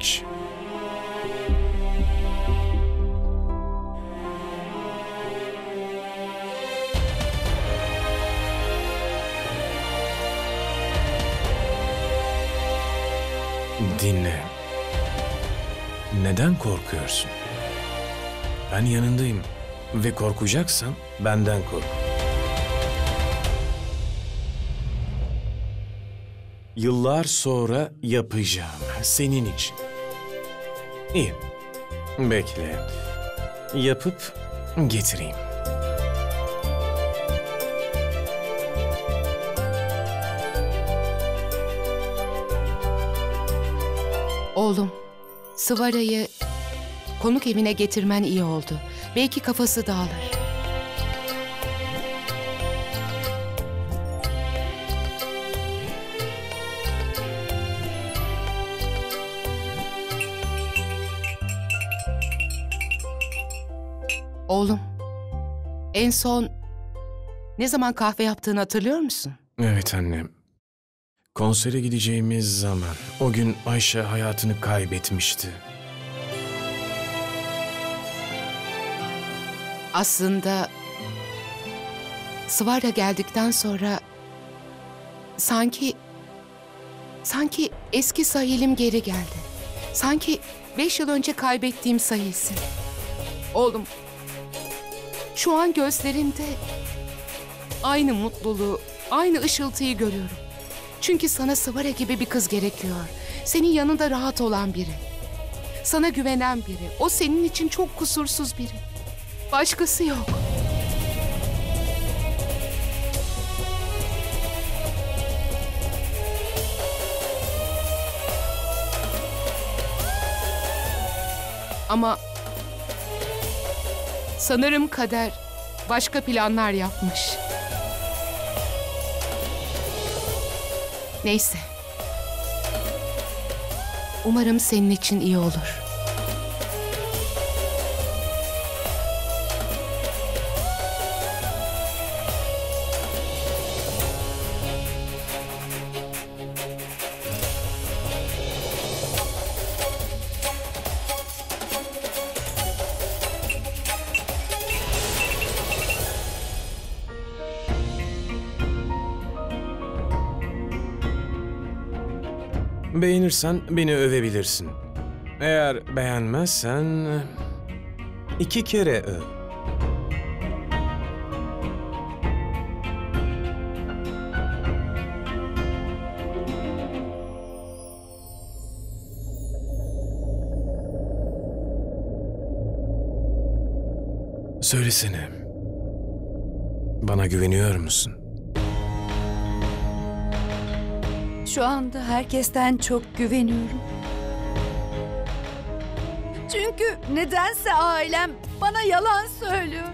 su. Dinle. Neden korkuyorsun? Ben yanındayım ve korkacaksan benden kork. Yıllar sonra yapacağım senin için. İyi. Bekle. Yapıp getireyim. Oğlum, Sıvara'yı konuk evine getirmen iyi oldu. Belki kafası dağılır. Oğlum, en son ne zaman kahve yaptığını hatırlıyor musun? Evet annem. Konsere gideceğimiz zaman o gün Ayşe hayatını kaybetmişti. Aslında Sıvara geldikten sonra sanki sanki eski sahilim geri geldi. Sanki beş yıl önce kaybettiğim sahilsin. Oğlum, şu an gözlerinde aynı mutluluğu, aynı ışıltıyı görüyorum. Çünkü sana Sıvara gibi bir kız gerekiyor. Senin yanında rahat olan biri. Sana güvenen biri. O senin için çok kusursuz biri. Başkası yok. Ama sanırım kader başka planlar yapmış. Neyse. Umarım senin için iyi olur. Beğenirsen beni övebilirsin. Eğer beğenmezsen iki kere öv. Söylesene. Bana güveniyor musun? Şu anda herkesten çok güveniyorum. Çünkü nedense ailem bana yalan söylüyor.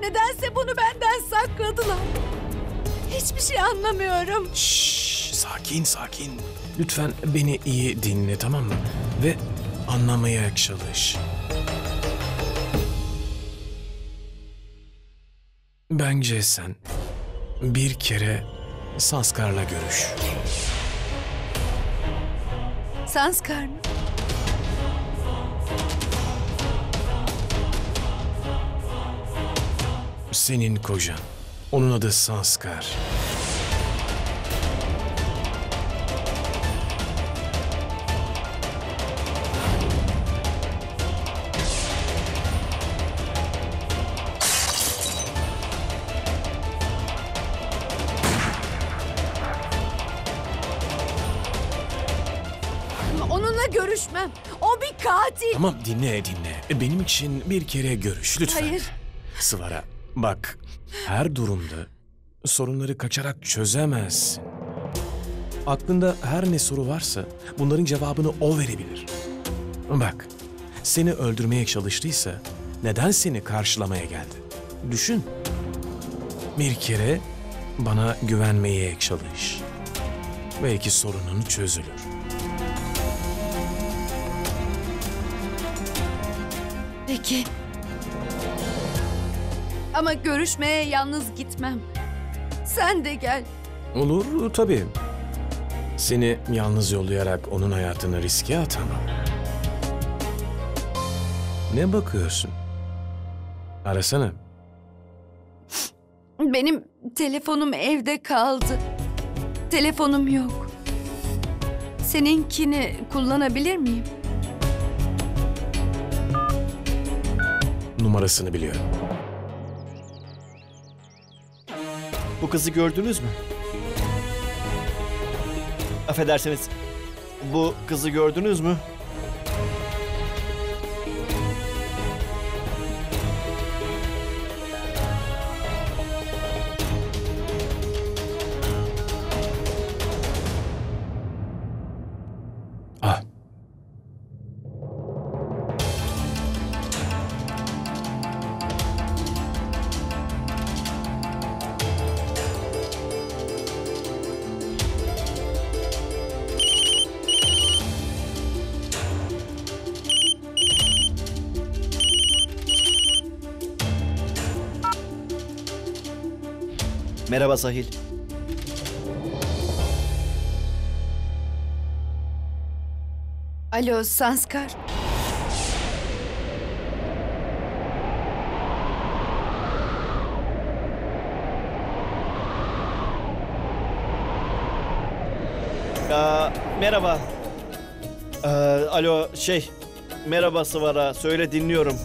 Nedense bunu benden sakladılar. Hiçbir şey anlamıyorum. Şşş, sakin sakin. Lütfen beni iyi dinle tamam mı? Ve anlamaya çalış. Bence sen bir kere Sanskar'la görüş. Sanskar mı? Senin kocan. Onun adı Sanskar. Görüşmem. O bir katil. Tamam dinle dinle. Benim için bir kere görüş lütfen. Hayır. Sıvara bak her durumda sorunları kaçarak çözemezsin. Aklında her ne soru varsa bunların cevabını o verebilir. Bak seni öldürmeye çalıştıysa neden seni karşılamaya geldi? Düşün. Bir kere bana güvenmeye çalış. Belki sorunun çözülür. Peki. Ama görüşmeye yalnız gitmem. Sen de gel. Olur tabii. Seni yalnız yollayarak onun hayatını riske atamam. Ne bakıyorsun? Arasana. Benim telefonum evde kaldı. Telefonum yok. Seninkini kullanabilir miyim? Numarasını biliyorum. Bu kızı gördünüz mü? Affedersiniz. Bu kızı gördünüz mü? Merhaba Sahil. Alo Sanskar. Aa, merhaba. Ee, alo şey. Merhaba Sıvara. Söyle dinliyorum.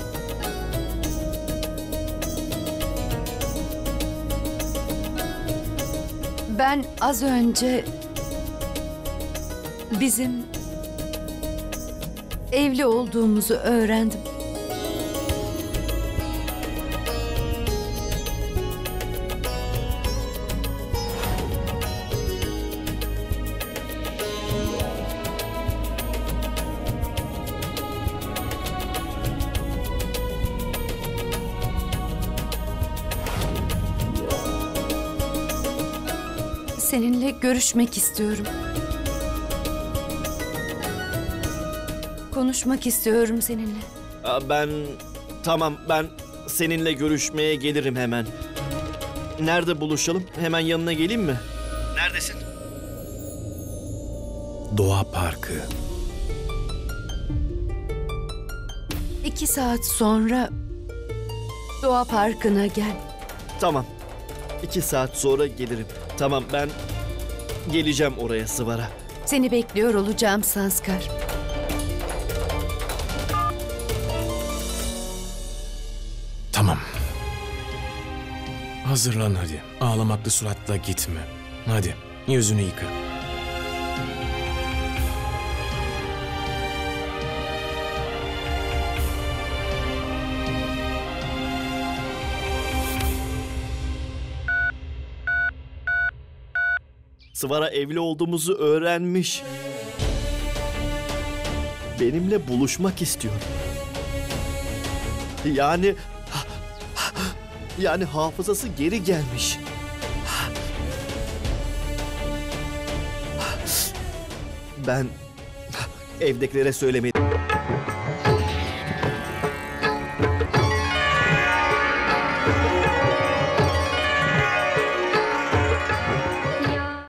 Ben az önce bizim evli olduğumuzu öğrendim. Seninle görüşmek istiyorum. Konuşmak istiyorum seninle. Aa, ben tamam ben seninle görüşmeye gelirim hemen. Nerede buluşalım? Hemen yanına geleyim mi? Neredesin? Doğa Parkı. İki saat sonra Doğa Parkı'na gel. Tamam. İki saat sonra gelirim. Tamam ben geleceğim oraya Sıvara. Seni bekliyor olacağım Sanskar. Tamam. Hazırlan hadi. Ağlamaklı suratla gitme. Hadi yüzünü yıka. Sıvara evli olduğumuzu öğrenmiş. Benimle buluşmak istiyor. Yani yani hafızası geri gelmiş. Ben evdekilere söylemedim.